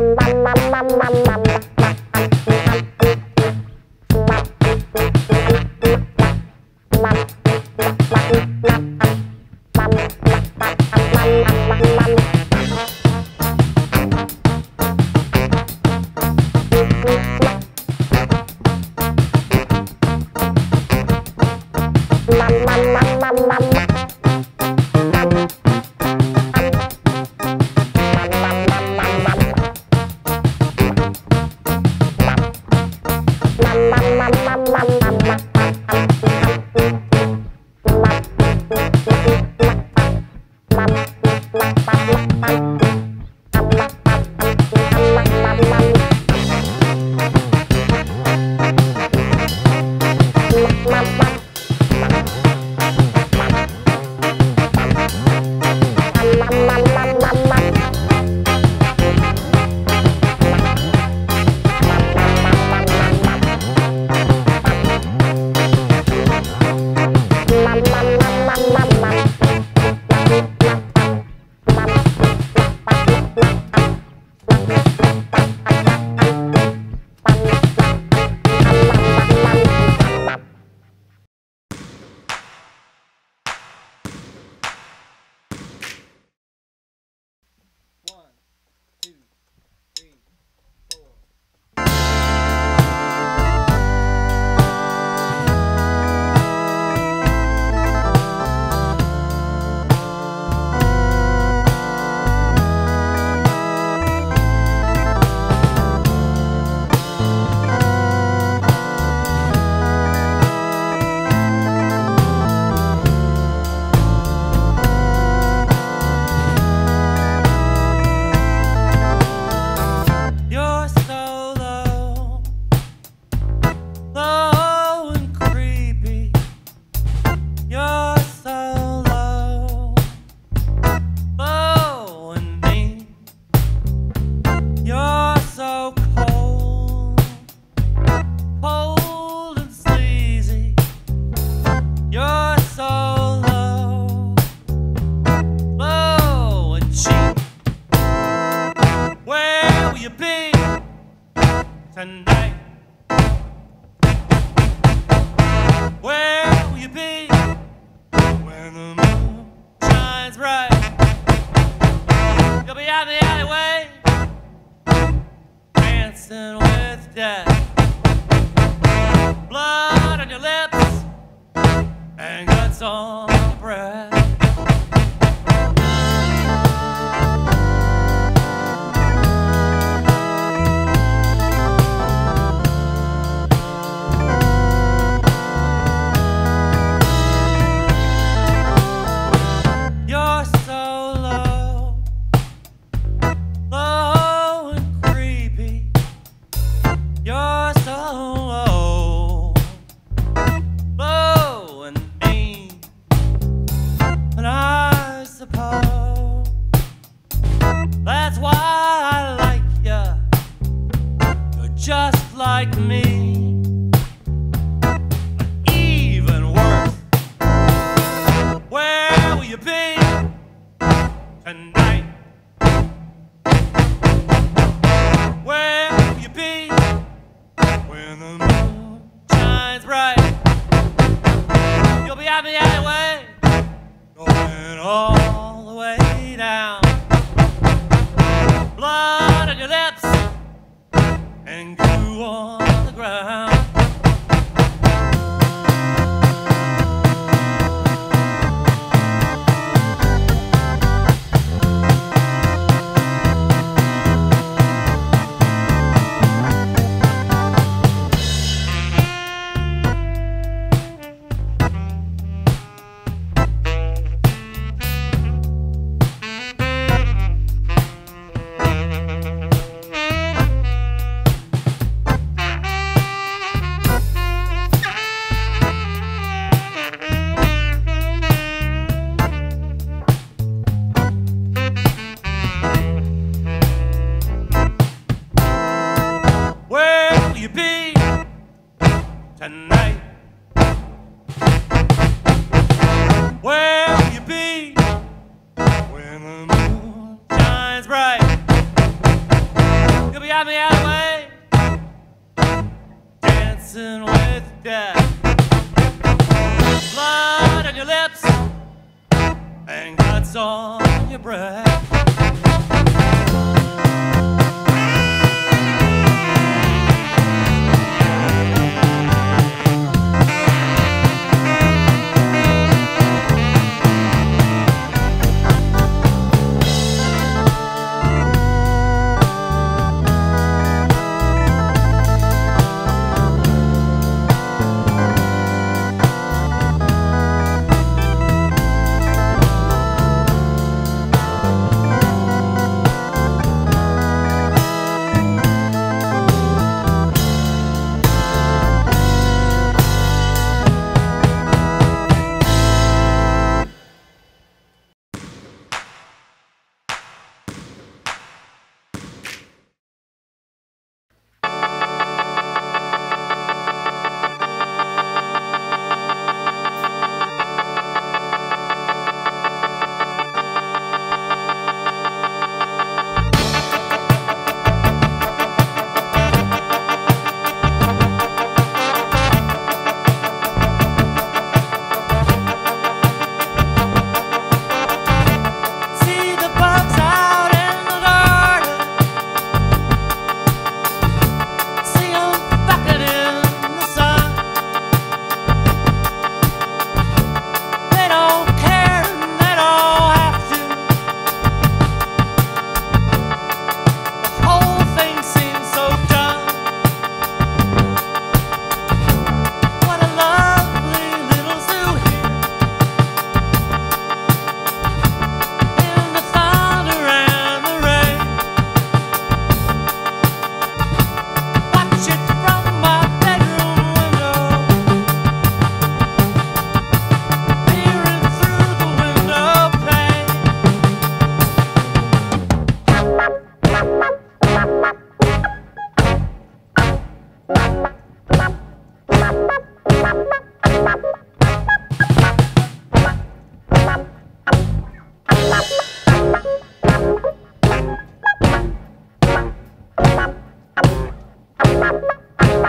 mâm mâm mâm mâm mâm mâm Bye. like me. on. tonight. Where'll you be when the moon shines bright? You'll be out in the alleyway, dancing with death. Blood on your lips and guts on your breath.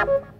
See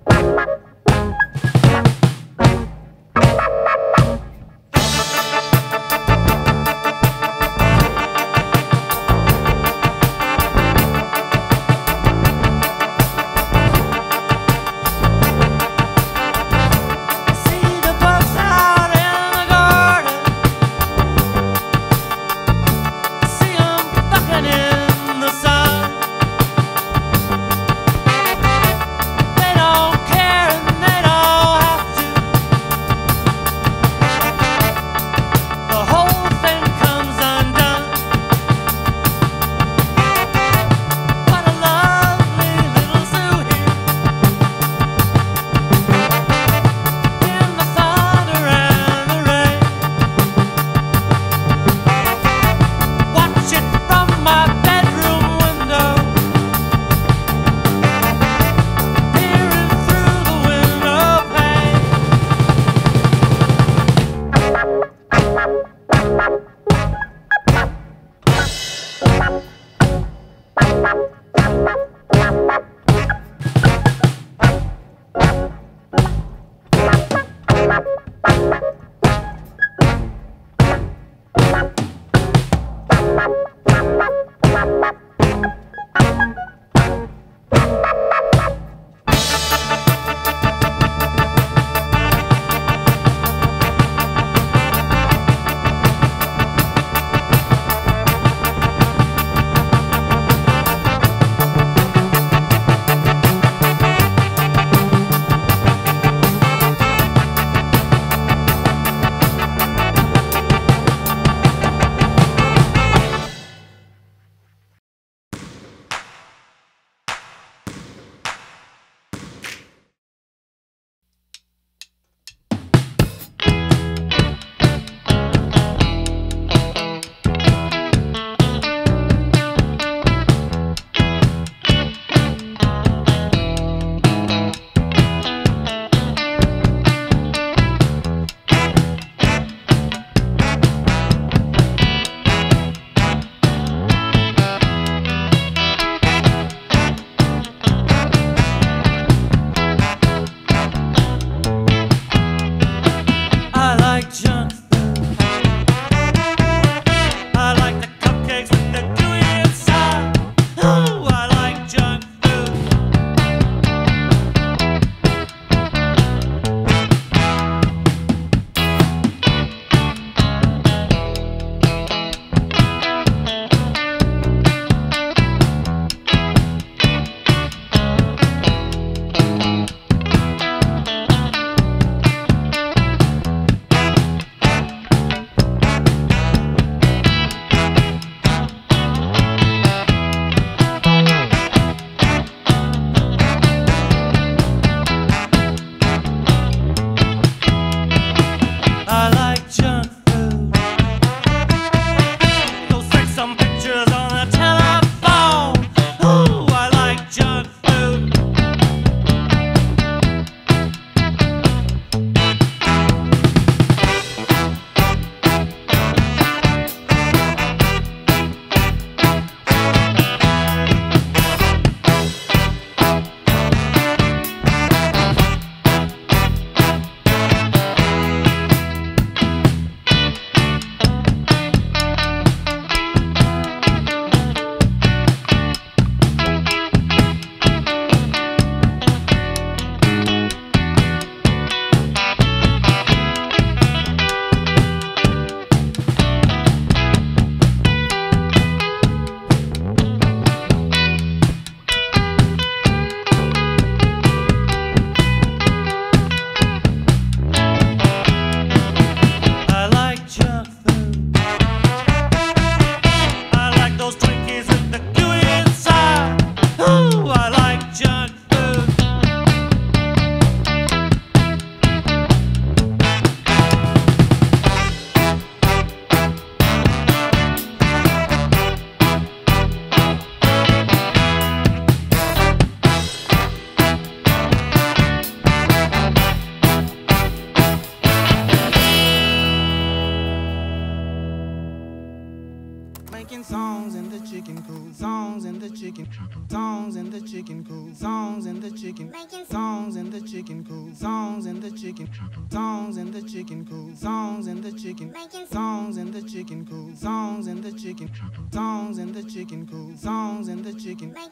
songs in the chicken coop. Songs in the chicken. Songs in the chicken coop. Songs in the chicken. Making songs in the chicken coop. Songs in the chicken. Songs in the chicken coop. Songs in the chicken. Making songs in the chicken coop. Songs in the chicken. Songs in the chicken coop. Songs in the chicken. Making